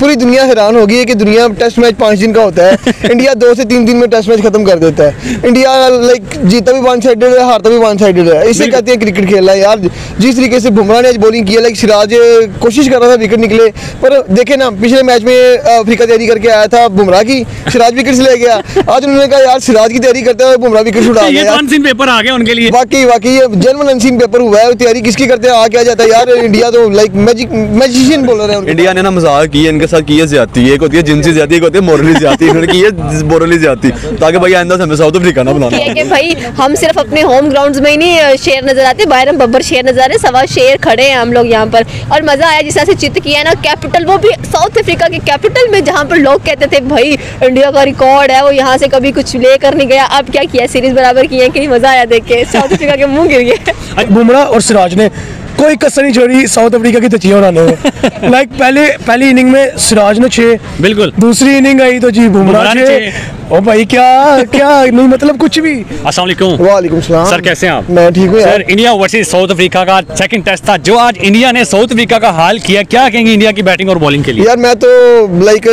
पूरी दुनिया हैरान होगी है कि दुनिया टेस्ट मैच पाँच दिन का होता है। इंडिया दो से तीन दिन में टेस्ट मैच खत्म कर देता है। इंडिया लाइक जीता भी वन साइडेड है हारता भी वन साइडेड है। इसे कहते हैं क्रिकेट खेलना। है यार जिस तरीके से बुमराह ने आज बॉलिंग की है लाइक सिराज कोशिश कर रहा था विकेट निकले पर देखे ना पिछले मैच में अफ्रीका तैयारी करके आया था बुमराह की सिराज विकेट से ले गया। आज उन्होंने कहा यार सिराज की तैयारी करते हुए बुमराह विकेट उड़ा ये गया। तो अनसीन पेपर आ गया उनके लिए। वाकई वाकई ये जेनवन अनसीन पेपर हुआ है। तैयारी किसकी करते हैं? आ क्या जाता है? यार इंडिया तो लाइक मैजिक मैजिशियन बोल रहे हैं इंडिया ने ना मज़ाक की है इनके साथ की है ज्यादती एक होती है जिनसी ज़्यादा एक होती है मोरली ज़्यादा इन्होंने की है मोरली ज़्यादा ताकि भाई आइंदा से हमें साउथ अफ्रीका ना बनाना कि भाई हम सिर्फ़ अपने होम ग्राउंड्स में ही नहीं शेर नज़र आते बाहर हम बब्बर शेर नज़र आ रहे सवा शेर खड़े हैं हम लोग यहाँ पर। और मज़ा आया जिस तरह से चित किया है ना कैपिटल वो भी साउथ अफ्रीका के कैपिटल में जहाँ पर लोग कहते थे भाई इंडिया का रिकॉर्ड है वो यहाँ से कभी कुछ लेकर नहीं गया। अब क्या किया सीरीज़ बराबर की है कि मज़ा आया देख के साउथ अफ्रीका के मुँह गिर गए। बुमराह और सिराज ने कोई कसर नहीं छोड़ी साउथ अफ्रीका की तो उड़ाने उन्होंने लाइक पहले पहली इनिंग में सिराज ने छः बिल्कुल। दूसरी इनिंग आई तो जी बुमराह बुमराह छः। ओ भाई क्या क्या नहीं मतलब कुछ भी। अस्सलाम वालेकुम सर कैसे हैं आप? मैं ठीक हूँ sir India versus South Africa का सेकंड टेस्ट था जो आज इंडिया ने साउथ अफ्रीका का हाल किया क्या कहेंगे इंडिया की बैटिंग और बॉलिंग के लिए? यार मैं तो लाइक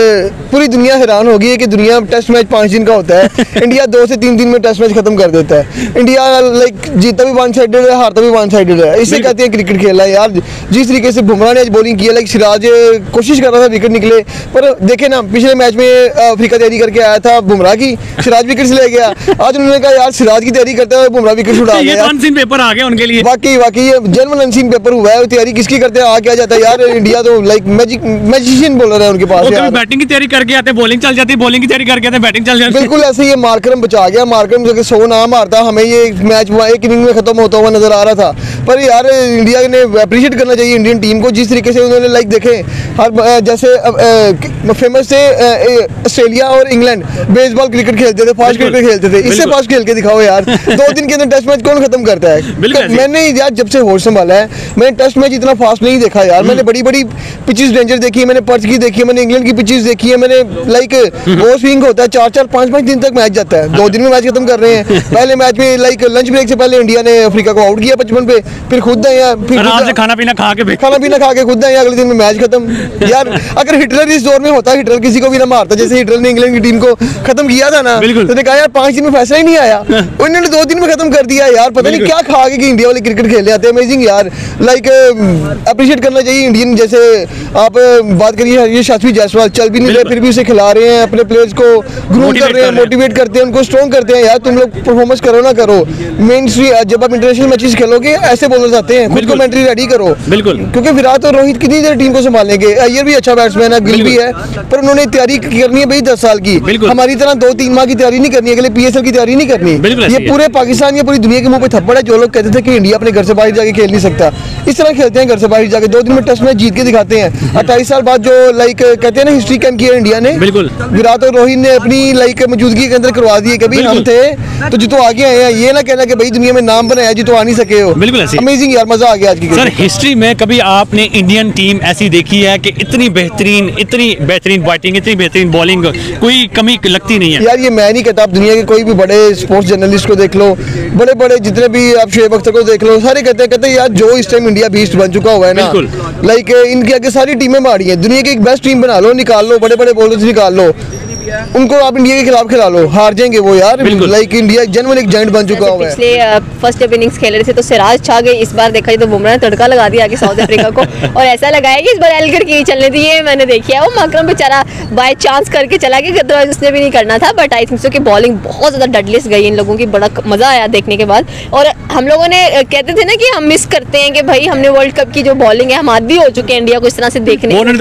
पूरी दुनिया हैरान होगी है कि दुनिया टेस्ट मैच पाँच दिन का होता है। इंडिया दो से तीन दिन में टेस्ट मैच खत्म कर देता है। इंडिया लाइक जीता भी वन साइडेड है हारता भी वन साइडेड है। इसे कहते हैं क्रिकेट खेलना है यार। जिस तरीके से बुमराह ने आज बॉलिंग की है लाइक सिराज कोशिश कर रहा था विकेट निकले पर देखे ना पिछले मैच में अफ्रीका तैयारी करके आया था बुमराह की सिराज विकेट ले गया। आज उन्होंने कहा यार सिराज की तैयारी करते हुए बुमराह विकेट उड़ा ये गया। अनसीन पेपर आ गया उनके लिए। वाकई वाकई ये जेनवन अनसीन पेपर हुआ है तैयारी किसकी करते हैं? आ क्या जाता है। यार इंडिया तो लाइक मैजिक मैजिशियन बोल रहे हैं उनके पास यार। बैटिंग की तैयारी करके आते बॉलिंग चल जाती है बॉलिंग की तैयारी करके आते बैटिंग चल जाती। बिल्कुल ऐसे ये मार्करम बचा गया। मार्करम जो सौ ना मारता हमें ये मैच एक इनिंग में खत्म होता हुआ नज़र आ रहा था। पर यार इंडिया ने अप्रिशिएट करना चाहिए इंडियन टीम को जिस तरीके से उन्होंने लाइक देखे। हर जैसे फ़ेमस थे ऑस्ट्रेलिया और इंग्लैंड बेसबॉल क्रिकेट खेलते थे फास्ट क्रिकेट खेलते थे। इससे फास्ट खेल के दिखाओ यार। दो दिन के अंदर टेस्ट मैच कौन खत्म करता है। मैंने यार जब से होश संभाला है मैंने टेस्ट मैच इतना फास्ट नहीं देखा यार। मैंने बड़ी बड़ी पिचेस डेंजर देखी है मैंने पर्थ की देखी है मैंने इंग्लैंड की पिचेस देखी है मैंने लाइक वो स्विंग होता है चार चार पाँच पाँच दिन तक मैच जाता है। दो दिन में मैच खत्म कर रहे हैं। पहले मैच में लाइक लंच ब्रेक से पहले इंडिया ने अफ्रीका को आउट किया पचपन पे। फिर खुद हैं, फिर खाना पीना खा के खाना पीना खा के खुद आए अगले दिन में मैच खत्म। यार अगर हिटलर इस दौर में होता हिटलर किसी को भी ना मारता जैसे हिटलर ने इंग्लैंड की टीम को खत्म किया था ना बिल्कुल। तो कहा यार पाँच दिन में फैसला ही नहीं आया। उन्होंने दो दिन में खत्म कर दिया यार पता नहीं क्या खा के इंडिया वाले क्रिकेट खेलने आते हैं। अमेजिंग यार। लाइक अप्रिशिएट करना चाहिए इंडियन जैसे आप बात करिए ये शास्त्री जायसवाल चल भी नहीं रहे फिर भी उसे खिला रहे हैं अपने प्लेयर्स को ग्रूम कर रहे हैं रहे हैं। मोटिवेट करते हैं उनको स्ट्रॉन्ग करते हैं। यार तुम लोग परफॉर्मेंस करो ना करो। मेन जब आप इंटरनेशनल मैचेस खेलोगे ऐसे बॉलर्स आते हैं। खुद बिल्कुल। कमेंट्री रेडी करो। बिल्कुल। क्योंकि विराट और रोहित कितनी देर टीम को संभालेंगे? अयर भी अच्छा बैट्समैन है गिल भी है पर उन्होंने तैयारी करनी है भाई दस साल की। हमारी तरह दो तीन माह की तैयारी नहीं करनी है अगले पीएसएल की तैयारी नहीं करनी। ये पूरे पाकिस्तान या पूरी दुनिया के मुँह पे थप्पड़ है जो लोग कहते थे कि इंडिया अपने घर से बाहर जाके खेल नहीं सकता। इस तरह खेलते हैं घर से बाहर जाके दो दिन में टेस्ट मैच जीत के दिखाते हैं। अट्ठाईस साल बाद जो लाइक कहते हैं ना हिस्ट्री कैम किया इंडिया ने बिल्कुल। विराट और रोहित ने अपनी लाइक मौजूदगी के अंदर करवा दिए कभी हम थे तो जितो आगे आए हैं। ये ना कहना कि भाई दुनिया में नाम बनाया जितो आ नहीं सके हो। बिल्कुल अमेजिंग यार मज़ा आ गया आज की सर हिस्ट्री में कभी आपने इंडियन टीम ऐसी देखी है कि इतनी बेहतरीन इतनी बेहतरीन बैटिंग इतनी बेहतरीन बॉलिंग कोई कमी लगती नहीं है। यार ये मैं नहीं कहता आप दुनिया के कोई भी बड़े स्पोर्ट्स जर्नलिस्ट को देख लो बड़े बड़े जितने भी आप शुएब अख्तर को देख लो सारे कहते हैं कहते हैं यार जो इस टाइम इंडिया बीस्ट बन चुका हुआ है ना लाइक इनके आगे सारी टीमें मारी है दुनिया की एक बेस्ट टीम बना लो निकाल लो बड़े बड़े बॉलर निकाल लो उनको आप इंडिया के खिलाफ खिला लो हार जाएँगे वो यार। लाइक इंडिया जनरल एक जॉइंट बन चुका हुआ है। पिछले फ़र्स्ट जब इनिंग्स खेल रहे थे तो सिराज छा गए इस बार देखा तो बुमराह ने तड़का लगा दिया आगे साउथ अफ्रीका को। और ऐसा लगाया कि इस बार एलगर की चलने दी ये मैंने देखी है। वो माकरम बेचारा बाय चांस करके चला गया अदरवाइज़ उसने भी नहीं करना था बट आई थिंक सो कि बॉलिंग बहुत ज़्यादा डडलेस गई इन लोगों की बड़ा मज़ा आया देखने के बाद। और हम लोगों ने कहते थे ना कि हम मिस करते हैं कि भाई हमने वर्ल्ड कप की जो बॉलिंग है हम आदि हो चुके हैं इंडिया को इस तरह से देखने वो उन्होंने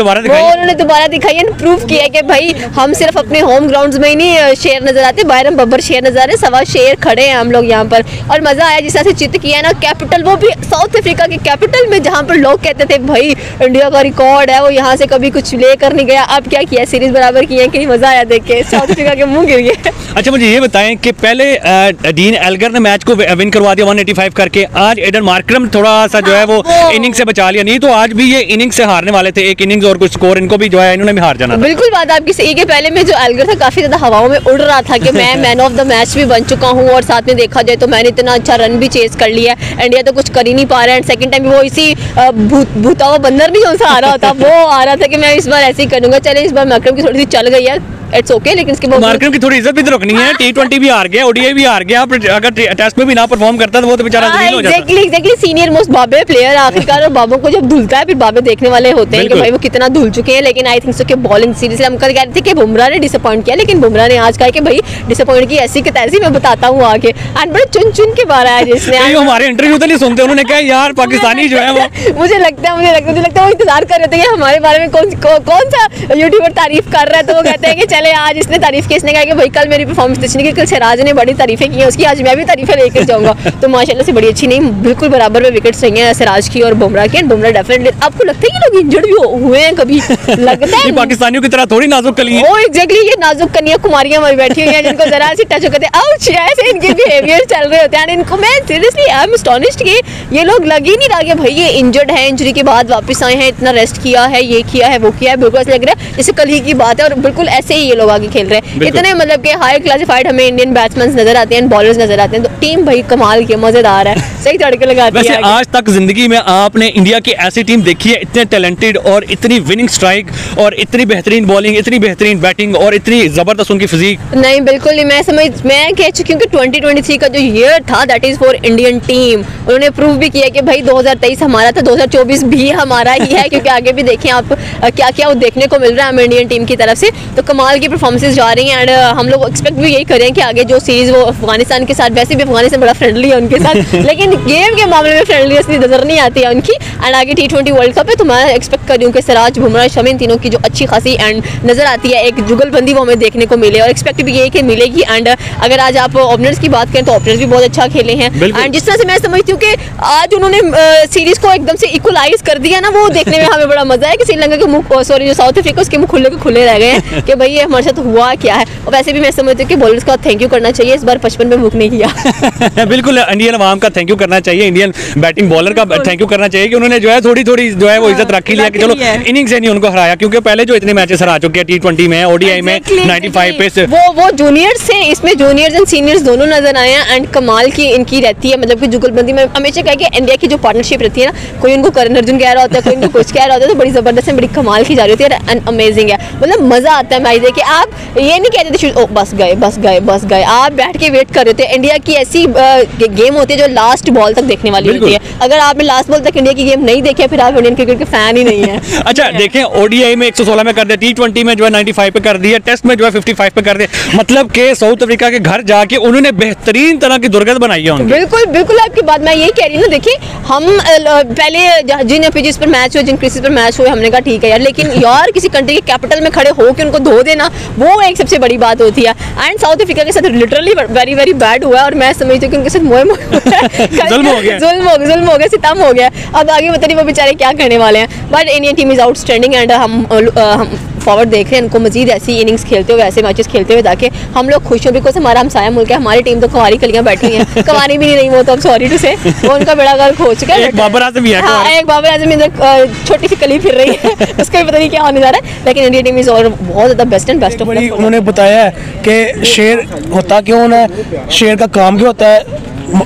दोबारा दिखाई। है प्रूव किया है कि भाई हम सिर्फ़ अपने होम ग्राउंड्स में ही नहीं शेर नज़र आते बाहर हम बब्बर शेर नज़र आ रहे सवा शेर खड़े हैं हम लोग यहाँ पर। और मज़ा आया जिस तरह से चित किया है ना कैपिटल वो भी साउथ अफ्रीका के कैपिटल में जहाँ पर लोग कहते थे भाई इंडिया का रिकॉर्ड है वो यहाँ से कभी कुछ लेकर नहीं गया। अब क्या किया सीरीज़ बराबर की है कि मज़ा आया देख के साउथ अफ्रीका के मुँह गिर गए। अच्छा मुझे ये बताएँ कि पहले डीन एल्गर ने मैच को विन करवा दिया 185 करके आज एडन मार्क्रम थोड़ा सा जो है वो हाँ, वो- इनिंग से बचा लिया। नहीं तो आज भी ये इनिंग से हारने वाले थे एक इनिंग्स और कुछ स्कोर इनको भी जो है इन्होंने भी हार जाना बिल्कुल बात आपकी सही कि पहले में जो एल्गर था काफ़ी ज़्यादा हवाओं में उड़ रहा था कि मैं मैन ऑफ़ द मैच भी बन चुका हूँ और साथ में देखा जाए तो मैंने इतना अच्छा रन भी चेस कर लिया है। इंडिया तो कुछ कर ही नहीं पा रहा है सेकंड टाइम वो इसी भूतावा भूत भूता हुआ बंदर भी जो सा आ रहा था। वो आ रहा था कि मैं इस बार ऐसे ही करूँगा। चले इस बार मकरम की थोड़ी सी चल गई है। इट्स ओके लेकिन इसके मार्करम की थोड़ी इज़्ज़त भी तो रखनी है। टी ट्वेंटी भी हार गया ओडीआई भी हार गया। अगर टेस्ट में भी ना परफॉर्म करता तो वो तो बेचारा जलील हो जाता। एग्जैक्टली एग्जैक्टली सीनियर मोस्ट बाबे प्लेयर आखिरकार और बाबों को जब धुलता है फिर बाबे देखने वाले होते हैं कि भाई वो कितना धुल चुके हैं लेकिन आई थिंक सो कि बॉलिंग सीरीज़ हम कल कह रहे थे कि बुमराह ने डिसअपॉइंट किया लेकिन बुमराह ने आज कहा कि भाई डिसअपॉइंट की ऐसी की तैसी मैं बताता हूँ आगे। एंड बड़े चुन चुन के बार आया जिसने हमारे इंटरव्यू तो नहीं सुनते उन्होंने कहा यार पाकिस्तानी जो है वो मुझे लगता है मुझे लगता है मुझे लगता है वो इंतज़ार कर रहे थे कि हमारे बारे में कौन कौन सा यूट्यूबर तारीफ़ कर रहा है तो वो कहते हैं कि चले आज इसने तारीफ़ की इसने कहा कि भाई कल मेरी परफॉर्मेंस अच्छी नहीं की कल सिराज ने बड़ी तारीफें की हैं उसकी आज मैं भी तारीफें लेकर जाऊँगा। तो माशाल्लाह से बड़ी अच्छी नहीं बिल्कुल बराबर में विकेट्स रही हैं सिराज की और बुमराह की एंड बुमराह डेफिनेटली आपको लगता है कि लोग इंजर्ड भी हुए हैं कभी? लगता है पाकिस्तानियों की तरह थोड़ी नाजुक कली है। वो एग्जैक्टली ये नाजुक कन्या कुमारियाँ वही बैठी हुई हैं जिनको जरा सी टच होते हैं ऐसे इनके बिहेवियर चल रहे होते हैं. इनको मैं सीरियसली आई एम एस्टोनिश्ड कि ये लोग लग ही नहीं रहा कि भाई ये इंजर्ड है इंजरी के बाद वापस आए हैं इतना रेस्ट किया है ये किया है वो किया है बिल्कुल ऐसा लग रहा है जैसे कल ही की बात है और बिल्कुल ऐसे ही ये लोग आगे खेल रहे हैं। इतने मतलब कि हाई क्लासिफाइड हमें इंडियन बैट्समैन नज़र आते हैं बॉलर्स नज़र आते हैं तो टीम भाई कमाल की मज़ेदार है। सही तड़के लगाती वैसे है आज तक ज़िंदगी में आपने इंडिया की ऐसी टीम देखी है इतने टैलेंटेड और इतनी विनिंग स्ट्राइक और इतनी बेहतरीन बॉलिंग इतनी बेहतरीन बैटिंग और इतनी ज़बरदस्त उनकी फिजिक नहीं बिल्कुल नहीं मैं समझ मैं कह चुकी हूँ कि 2023 का जो ईयर था that is for Indian team उन्होंने प्रूव भी किया कि भाई 2023 हमारा था 2024 भी हमारा ही है क्योंकि आगे भी देखें आप क्या क्या वो देखने को मिल रहा है हमें इंडियन टीम की तरफ़ से तो कमाल की परफॉर्मेंसेज जा रही हैं एंड हम लोग एक्सपेक्ट भी यही करें कि आगे जो सीरीज़ वो अफ़गानिस्तान के साथ वैसे भी अफ़गानिस्तान बड़ा फ्रेंडली है उनके साथ लेकिन गेम के मामले में फ्रेंडलीनेस नज़र नहीं आती है उनकी। एंड आगे टी ट्वेंटी वर्ल्ड कप है तो मैं एक्सपेक्ट कर रही हूँ कि सिराज बुमराह शमी तीनों की जो अच्छी खासी एंड नज़र आती है एक जुगलबंदी वो हमें देखने को मिले और एक्सपेक्ट भी यही कि मिलेगी। एंड अगर आज आप ओपनर्स की बात करें तो ओपनर्स भी बहुत अच्छा खेले हैं। एंड जिस तरह से मैं समझती हूँ कि आज उन्होंने सीरीज़ को एकदम से इक्वलाइज कर दिया ना वो देखने में हमें बड़ा मज़ा है कि श्रीलंका के मुँह सॉरी जो साउथ अफ्रीका उसके मुँह खुले के खुले रह गए हैं कि भाई ये हमारे साथ हुआ क्या है। और वैसे भी मैं समझती हूँ कि बॉलर्स का थैंक यू करना चाहिए इस बार पचपन में बुक नहीं किया। बिल्कुल इंडियन अवाम का थैंक यू करना चाहिए इंडियन बैटिंग बॉलर का थैंक यू करना चाहिए कि उन्होंने जो है थोड़ी थोड़ी जो है वो इज़्ज़त रख ही लिया कि चलो है। इनिंग से नहीं उनको हराया क्योंकि पहले जो इतने मैचेस हरा चुके हैं टी ट्वेंटी में ओडीआई में Exactly, 95 पे वो वो जूनियर्स थे इसमें जूनियर्स एंड सीनियर्स दोनों नज़र आए हैं एंड कमाल की इनकी रहती है मतलब कि जुगलबंदी में हमेशा कहा कि इंडिया की जो पार्टनरशिप रहती है ना कोई उनको करण अर्जुन कह रहा होता है कोई उनको कुछ कह रहा होता है तो बड़ी ज़बरदस्त है बड़ी कमाल की जा रही होती है एंड अमेजिंग है। मतलब मज़ा आता है मैच देख के आप ये नहीं कहते थे ओ बस गए बस गए बस गए। आप बैठ के वेट कर रहे थे। इंडिया की ऐसी गेम होती है जो लास्ट बॉल तक देखने वाली होती है। अगर आपने लास्ट बॉल तक इंडिया की गेम नहीं देखी फिर आप इंडियन क्रिकेट के फ़ैन ही नहीं है। अच्छा देखें ओडीआई में 116 में कर दिया टी ट्वेंटी में जो है 95 पे कर दिया टेस्ट में जो है 55 पे कर दिया। मतलब के साउथ अफ्रीका के घर जाके उन्होंने बेहतरीन तरह की दुर्गत बनाई है बिल्कुल बिल्कुल आपकी बात मैं यही कह रही हूँ देखिए हम पहले जिन पिचेस पर मैच हुए जिन क्रिसेस पर मैच हुए हमने कहा ठीक है यार। लेकिन यार किसी कंट्री के कैपिटल में खड़े हो के उनको धो देना वो एक सबसे बड़ी बात होती है। एंड साउथ अफ्रीका के साथ लिटरली वेरी वेरी बैड हुआ और मैं समझती हूँ कि उनके साथ मोए मोए जुल्म हो गया। जुल्म हो गया जुल्म हो गया सितम हो गया। अब आगे बता नहीं वो बेचारे क्या करने वाले हैं। But Indian team is outstanding and हम हम फॉरवर्ड देख रहे हैं उनको मजीद ऐसी इनिंग्स खेलते हुए ऐसे मैचेस खेलते हुए ताकि हम लोग खुश हों बिकॉज़ हमारा हमसाया मुल्क है हमारी टीम तो कुंवारी कलियाँ बैठी हैं। कुंवारी भी नहीं रही वो तो सॉरी टू से वो उनका बेड़ा गर्क हो चुका है बाबर आज़म हाँ एक बाबर आज़म इधर छोटी सी कली फिर रही है उसका भी पता नहीं क्या होने जा रहा है लेकिन इंडिया टीम इज़ और बहुत ज़्यादा बेस्ट एंड बेस्ट उन्होंने बताया है कि शेर होता क्यों है शेर का काम क्यों होता है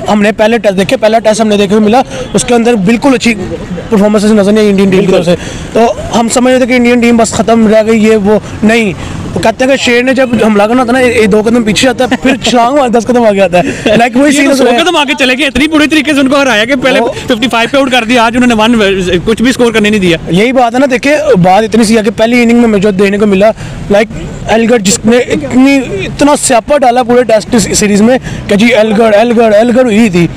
हमने पहले टेस्ट देखे, पहला टेस्ट हमने देखे मिला। उसके अंदर बिल्कुल अच्छी परफॉर्मेंस नज़र नहीं आई इंडियन टीम की तरफ़ से। तो हम समझ रहे थे कि इंडियन टीम बस खत्म रह गई, ये वो, नहीं। वो कहते हैं कि शेर ने जब हमला करना होता है ना ये दो कदम पीछे जाता है फिर छलांग मार दस कदम आगे आता है। लाइक वही तो सीन सौ कदम आगे चले गए इतनी बुरी तरीके से उनको हराया कि पहले वो- 55 पे आउट कर दिया आज उन्होंने वन कुछ भी स्कोर करने नहीं दिया। यही बात है ना देखिए बात इतनी सी है कि पहली इनिंग में मुझे देखने को मिला लाइक एलगढ़ जिसने इतनी इतना स्यापा डाला पूरे टेस्ट सीरीज़ में कि जी एलगढ़ एलगढ़ एलगढ़ हुई थी।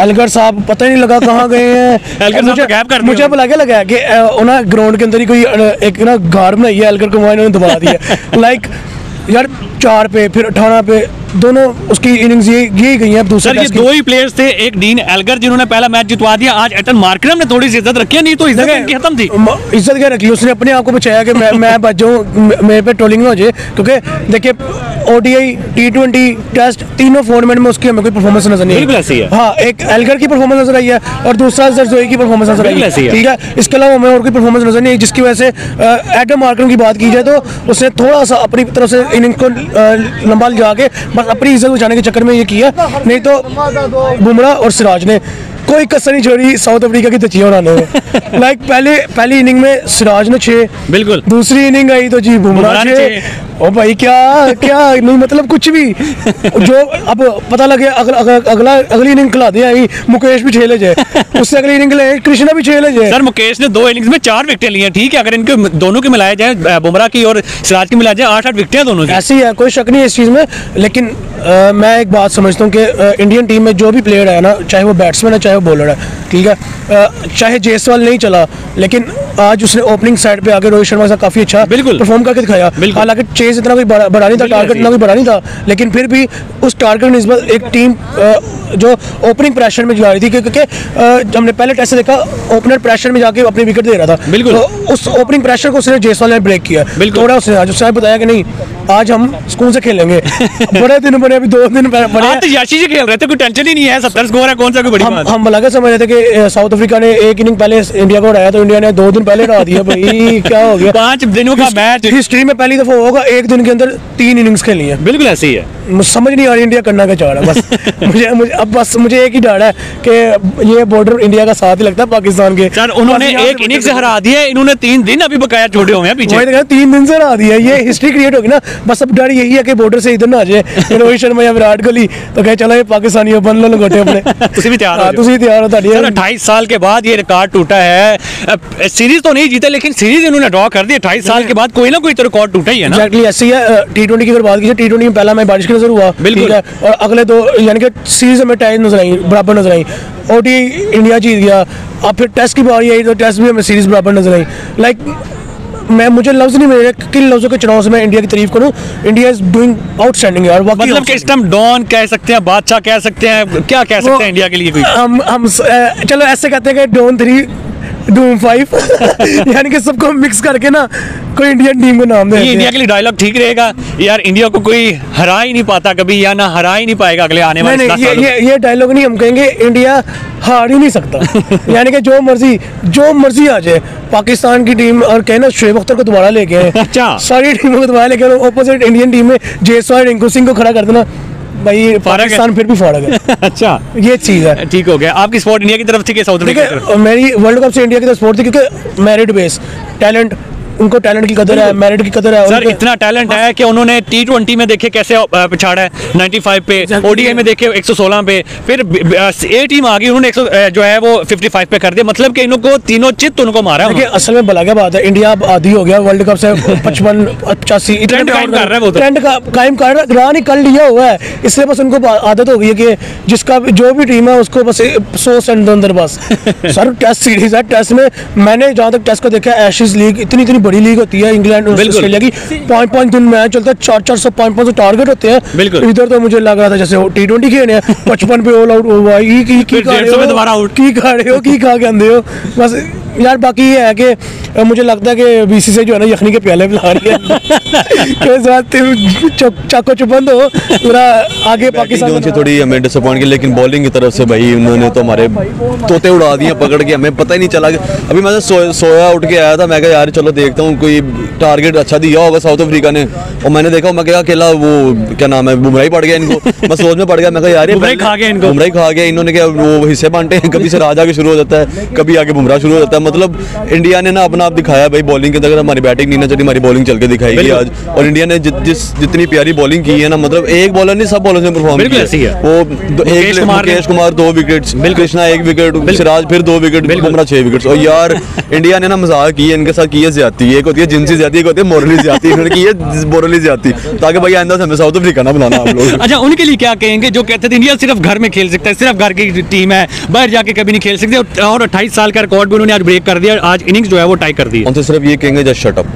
एलगढ़ साहब पता ही नहीं लगा कहाँ गए हैं। एलगर मुझे गैप कर मुझे लगे लगा कि उन्हें ग्राउंड के अंदर ही कोई एक ना गार बनाई है एलगर को वहाँ इन्होंने दबा दिया। लाइक यार चार पे फिर अठारह पे दोनों उसकी इनिंग्स ये ये गई हैं दूसरे सर ये दो ही प्लेयर्स थे एक डीन एल्गर जिन्होंने पहला मैच जितवा दिया। आज एटन मार्करम ने थोड़ी सी इज़्ज़त रखी नहीं तो इज़्ज़त इनकी खत्म थी। इज़्ज़त क्या रखी? उसने अपने आप को बचाया कि मैं मैं बच जाऊँ मेरे पे ट्रोलिंग ना हो जाए। क्योंकि देखिए ओडीआई टी ट्वेंटी टेस्ट तीनों फॉर्मेट में उसकी हमें कोई परफॉर्मेंस नज़र नहीं आई। है। हाँ एक एलगर की परफॉर्मेंस नज़र आई है और दूसरा जरजोई की परफॉर्मेंस नज़र आई। है। ठीक है? इसके अलावा हमें और कोई परफॉर्मेंस नज़र नहीं आई जिसकी वजह से एडम मार्करम की बात की जाए तो उसने थोड़ा सा अपनी तरफ़ से इनिंग्स को लंबा जाके बस अपनी इज़्ज़त बचाने के चक्कर में ये किया। नहीं तो बुमराह और सिराज ने कोई कसर नहीं छोड़ी साउथ अफ्रीका की तचियाँ उड़ाने में लाइक पहले पहली इनिंग में सिराज ने छः बिल्कुल। दूसरी इनिंग आई तो जी बुमराह छः। ओ भाई क्या क्या नहीं मतलब कुछ भी। जो अब पता लगे अगला अगला अगला अगली इनिंग खिला दे आई मुकेश भी छह ले जाए। उससे अगली इनिंग ले कृष्णा भी छह ले जाए। सर मुकेश ने दो इनिंग्स में चार विकेटें ली हैं ठीक है? अगर इनके दोनों के मिलाए जाए बुमराह की और सिराज की मिलाए जाए आठ आठ विकेटें हैं दोनों की। ऐसे ही है कोई शक नहीं है इस चीज़ में लेकिन मैं एक बात समझता हूँ कि इंडियन टीम में जो भी प्लेयर है ना चाहे वो बैट्समैन है चाहे वो बॉलर है। ठीक है? चाहे जेसवाल नहीं चला लेकिन आज उसने ओपनिंग साइड पे आके रोहित शर्मा के साथ काफ़ी अच्छा बिल्कुल। परफॉर्म करके दिखाया। हालाँकि चेज इतना कोई बड़ा नहीं था टारगेट इतना कोई बड़ा नहीं था लेकिन फिर भी उस टारगेट निस्बत एक टीम जो ओपनिंग प्रेशर में जा रही थी क्योंकि हमने पहले टेस्ट से देखा ओपनर प्रेशर में जाके अपनी विकेट दे रहा था। बिल्कुल। तो उस ओपनिंग प्रेशर को उसने जेसवाल ने ब्रेक किया। बिल्कुल। थोड़ा उसने आज उसने बताया कि नहीं आज हम स्कूल से खेलेंगे। बड़े दिन बने अभी दो दिन आज तो याशी जी खेल रहे थे कोई टेंशन ही नहीं है सत्तर स्कोर है कौन सा कोई बड़ी हम बात हम भला समझ रहे थे कि साउथ अफ्रीका ने एक इनिंग पहले इंडिया को हराया तो इंडिया ने दो दिन पहले हरा दिया भाई क्या हो गया? पाँच दिनों का मैच हिस्ट्री में पहली दफ़ा होगा एक दिन के अंदर तीन इनिंग्स खेली है। बिल्कुल ऐसे ही है। समझ नहीं आ रही इंडिया करना क्या चाह रहा है बस। मुझे मुझे अब बस मुझे एक ही डर है कि ये बॉर्डर इंडिया का साथ ही लगता है पाकिस्तान के। सर उन्होंने एक इनिंग से हरा दिया इन्होंने तीन दिन अभी बकाया छोड़े हुए हैं पीछे। तो तीन दिन से हरा दिया ये हिस्ट्री क्रिएट होगी ना। बस अब डर यही है कि बॉर्डर से इधर ना आ जाए। रोहित शर्मा या विराट कोहली तो कहे चलो ये पाकिस्तानी बन लो लंगोटे अपने। तुम भी तैयार हो हाँ, तुम भी तैयार हो अट्ठाईस साल के बाद ये रिकॉर्ड टूटा है। सीरीज़ तो नहीं जीता लेकिन सीरीज़ इन्होंने ड्रॉ कर दी। अट्ठाईस साल के बाद कोई ना कोई तो रिकॉर्ड टूटा ही है ना। एक्जैक्टली ऐसी टी ट्वेंटी की अगर बात की टी ट्वेंटी में पहला मैं बारिश की नज़र हुआ। बिल्कुल। और अगले दो यानी कि सीरीज़ में टाइम नज़र आई बराबर नज़र आई। ओटी इंडिया जीत गया। अब फिर टेस्ट की बारी आई तो टेस्ट भी हमें सीरीज़ बराबर नज़र आई। लाइक मैं मुझे लफ्ज नहीं मिल रहा किन लफ्जों के चुनाव से मैं इंडिया की तारीफ़ करूँ। इंडिया इज़ डूइंग आउटस्टैंडिंग यार मतलब कि इस टाइम डॉन कह सकते हैं बादशाह कह सकते हैं क्या कह सकते हैं इंडिया के लिए कोई? हम हम चलो ऐसे कहते हैं कि डॉन थ्री डूम फाइव यानी कि सबको मिक्स करके ना कोई इंडियन टीम को नाम दे इंडिया के लिए डायलॉग ठीक रहेगा। यार इंडिया को कोई हरा ही नहीं पाता कभी या ना हरा ही नहीं पाएगा अगले आने वाले ये में। ये ये डायलॉग नहीं हम कहेंगे इंडिया हार ही नहीं सकता। यानी कि जो मर्ज़ी जो मर्ज़ी आ जाए पाकिस्तान की टीम और कहे ना शुएब अख्तर को दोबारा लेके आए। अच्छा। सारी टीमों को दोबारा लेके ऑपोजिट इंडियन टीम में जयसवाल रिंकू सिंह को खड़ा कर देना। भाई पाकिस्तान फिर भी फाड़ा गया अच्छा। ये चीज़ है। ठीक हो गया। आपकी स्पोर्ट इंडिया की तरफ़ थी साउथ अफ्रीका है मेरी वर्ल्ड कप से इंडिया की तरफ़ स्पोर्ट थी क्योंकि मेरिट बेस टैलेंट उनको टैलेंट की कदर है मेरिट की कदर है सर इतना टैलेंट है कि उन्होंने टी ट्वेंटी में देखे कैसे पिछाड़ा है 95 पे. ओडीआई में देखे 116 पे फिर ए टीम आ गई उन्होंने जो है वो 55 पे कर दिया। मतलब कि इनको तीनों चित्त उनको मारा है असल में भला क्या बात है इंडिया अब आधी हो गया वर्ल्ड कप से पचपन पचासी Trend कायम कर रहा है वो तो। ट्रेंड का कायम कर रहा रहा नहीं कर लिया हुआ है। इसलिए बस उनको आदत हो गई है कि जिसका जो भी टीम है उसको बस सौ सेंट अंदर बस। सर टेस्ट सीरीज़ है टेस्ट में मैंने जहाँ तक टेस्ट को देखा एशिज लीग इतनी इतनी बड़ी लीग होती है इंग्लैंड और ऑस्ट्रेलिया की। पाँच पाँच दिन मैच चलता है चार चार सौ पाँच पाँच सौ टारगेट होते हैं। बिल्कुल। इधर तो मुझे लग रहा था जैसे टी ट्वेंटी खेलने हैं पचपन पे ऑल आउट हुआ की की की खा रहे हो? की खा रहे हो? की खा के आंदे हो? बस यार बाकी ये है कि मुझे लगता है कि बीसी से जो है ना यखनी के प्याले पिला रही है। चाको चुपंद हो पूरा आगे पाकिस्तान जो थोड़ी हमें डिसअपॉइंट की लेकिन बॉलिंग की तरफ़ से भाई उन्होंने तो हमारे तोते उड़ा दिए पकड़ के हमें पता ही नहीं चला कि अभी मैं सो, सोया उठ के आया था मैं कहा यार चलो देखता हूँ कोई टारगेट अच्छा दिया होगा साउथ अफ्रीका ने। और मैंने देखा मैं क्या अकेला वो क्या नाम है बुमराह ही पड़ गया इनको। मैं सोच में पड़ गया मैं कहा यार ही खा गया इनको। बुमराह ही खा गया इन्होंने क्या वो हिस्से बांटे हैं कभी से राजा के शुरू हो जाता है कभी आगे बुमराह शुरू हो जाता है। मतलब इंडिया ने ना अपना आप दिखाया भाई बॉलिंग के अंदर हमारी बैटिंग नहीं ना चली हमारी बॉलिंग चल के दिखाई गई आज। और इंडिया ने जिस जितनी प्यारी बॉलिंग की है ना मतलब एक बॉलर नहीं सब बॉलर ने परफॉर्म किया। वो एक मुकेश कुमार दो विकेट कृष्णा एक विकेट सिराज फिर दो विकेट बुमराह छह विकेट और यार इंडिया ने ना मज़ाक की है इनके साथ की है ज्यादती ज़्यादा एक होती है जिनसी एक होती है मोरली ज़्यादा इन्होंने की है मोरली ज़्यादा ताकि भाई आइंदा से हमें साउथ अफ्रीका ना बुलाना आप लोग। अच्छा उनके लिए क्या कहेंगे? जो कहते थे इंडिया सिर्फ़ घर में खेल सकता है सिर्फ़ घर की टीम है बाहर जाके कभी नहीं खेल सकते और- अट्ठाईस साल का रिकॉर्ड भी उन्होंने आज ब्रेक कर दिया आज इनिंग्स जो है वो टाई कर दी उनसे सिर्फ़ ये कहेंगे जस्ट शट अप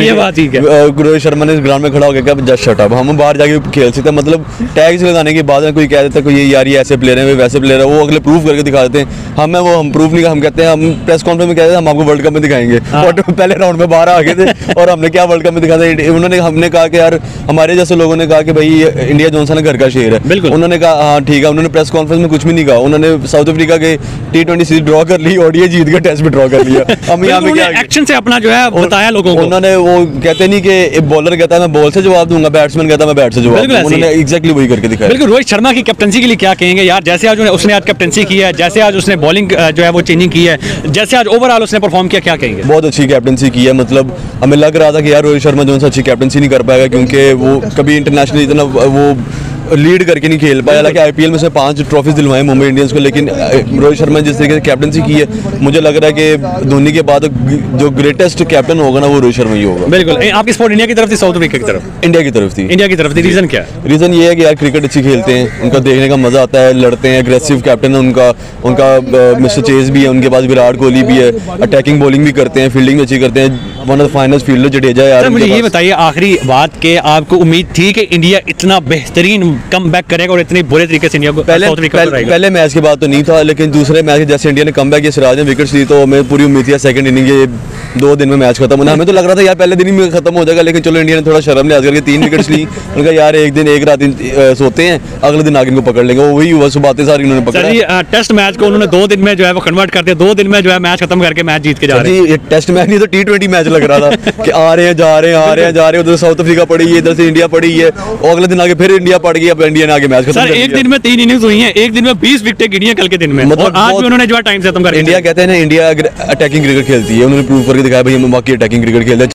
ये बात ठीक है। रोहित शर्मा ने इस ग्राउंड में खड़ा होकर कहा जस्ट शट अप हम बाहर जाके खेल सकते हैं मतलब टैग्स लगाने के बाद कोई कह देता है कोई यार ये ऐसे प्लेयर है वैसे प्लेयर है वो अगले प्रूफ करके दिखा देते हैं। हमें वो हम प्रूफ नहीं हम कहते हैं हम प्रेस कॉन्फ्रेंस में कहते हैं हम आपको वर्ल्ड कप में दिखाएँगे। और तो पहले राउंड में बाहर आ गए थे और हमने क्या वर्ल्ड कप में दिखाया था? उन्होंने हमने कहा कि यार हमारे जैसे लोगों ने कहा कि भाई इंडिया जॉनसन घर का शेर है। बिल्कुल। उन्होंने कहा हाँ ठीक है। उन्होंने प्रेस कॉन्फ्रेंस में कुछ भी नहीं कहा। उन्होंने साउथ अफ्रीका के टी ट्वेंटी सीरीज़ ड्रॉ कर ली ओडीए जीत के टेस्ट भी ड्रॉ कर लिया। हम यहाँ पे क्या एक्शन से अपना जो है बताया लोगों को। उन्होंने वो कहते नहीं कि एक बॉलर कहता है मैं बॉल से जवाब दूँगा बैट्समैन कहता मैं बैट से जवाब। उन्होंने एग्जैक्टली वही करके दिखाया। बिल्कुल रोहित शर्मा की कैप्टनसी के लिए क्या कहेंगे? यार जैसे आज उसने आज कैप्टनसी की है जैसे आज उसने बॉलिंग जो है वो चेंजिंग की है जैसे आज ओवरऑल उसने परफॉर्म किया क्या कहेंगे? बहुत अच्छी कैप्टनसी की है। मतलब हमें लग रहा था कि यार रोहित शर्मा जो अच्छी कैप्टनसी नहीं कर पाएगा, क्योंकि वो कभी इंटरनेशनल इतना वो लीड करके नहीं खेल पाया। हालाँकि आई आईपीएल में से पाँच ट्रॉफीज दिलवाए मुंबई इंडियंस को लेकिन रोहित शर्मा ने जिस तरीके से कैप्टनसी की है मुझे लग रहा है कि धोनी के बाद जो ग्रेटेस्ट कैप्टन होगा ना वो रोहित शर्मा ही होगा। बिल्कुल। आपकी स्पोर्ट इंडिया की तरफ़ थी साउथ अफ्रीका की तरफ़? इंडिया की तरफ़ थी। इंडिया की तरफ़ थी। रीजन क्या? रीज़न ये है कि यार क्रिकेट अच्छी खेलते हैं उनका देखने का मज़ा आता है लड़ते हैं एग्रेसिव कैप्टन है उनका उनका मिस्टर चेज भी है उनके पास विराट कोहली भी है अटैकिंग बॉलिंग भी करते हैं फील्डिंग भी अच्छी करते हैं one of the finest fielder Jadeja यार मुझे ये बताइए आखिरी बात के आपको उम्मीद थी कि इंडिया इतना बेहतरीन कम बैक करेगा और इतने बुरे तरीके से इंडिया को पहले पहले? पहले मैच के बाद तो नहीं था लेकिन दूसरे मैच जैसे इंडिया ने कम बैक सिराज ने विकेट्स ली तो हमें पूरी उम्मीद थी सेकंड इनिंग ये दो दिन में मैच खत्म होना। हमें तो लग रहा था यार पहले दिन ही खत्म हो जाएगा लेकिन चलो इंडिया ने थोड़ा शर्म लिहाज करके तीन विकेट्स ली। उनका यार एक दिन एक रात सोते हैं अगले दिन आगे इनको पकड़ लेंगे। वही हुआ सुबह आते सारी इन्होंने पकड़ा। टेस्ट मैच को उन्होंने दो दिन में जो है वो कन्वर्ट कर दिया दो दिन में जो है मैच खत्म करके मैच जीत के जा रहे हैं। टेस्ट मैच नहीं तो टी ट्वेंटी मैच लग रहा था कि आ रहे हैं जा रहे हैं आ रहे हैं जा रहे हैं उधर साउथ अफ्रीका पड़ी है इधर से इंडिया पड़ी है और अगले दिन आगे फिर इंडिया पड़ गई अब इंडिया ने आगे मैच खत्म सर एक दिन में तीन इनिंग्स हुई हैं एक दिन में बीस विकेटें गिरी हैं कल के दिन में मतलब और आज भी उन्होंने जो टाइम खत्म कर इंडिया कहते हैं ना इंडिया अटैकिंग क्रिकेट खेलती है उन्होंने प्रूव करके दिखाया भाई हम बाकी अटैकिंग क्रिकेट खेलते हैं।